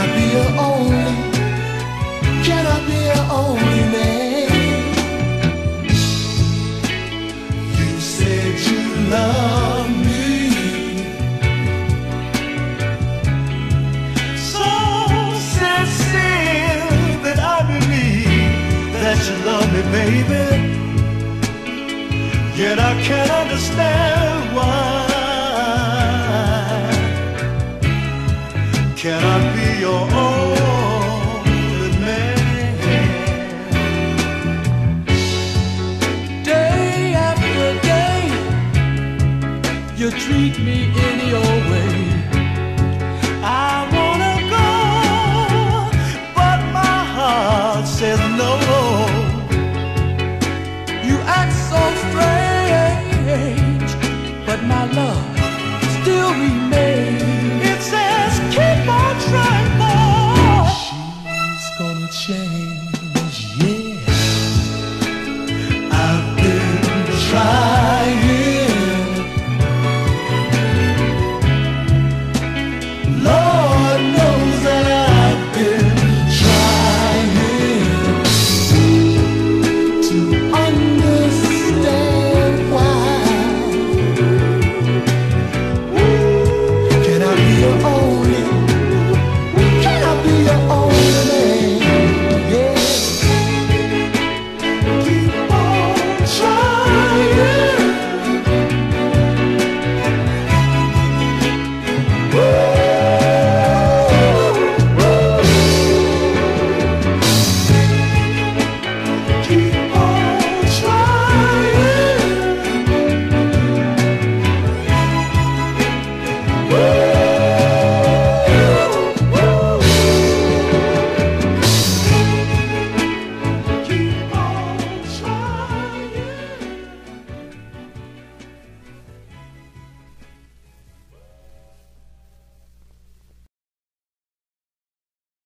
I be your only? Can I be your only man? You said you love me, so sincere that I believe that you love me, baby. Yet I can't understand. Be your only man? Day after day, you treat me any old way. I wanna go, but my heart says no. You act so strange, but my love still remains.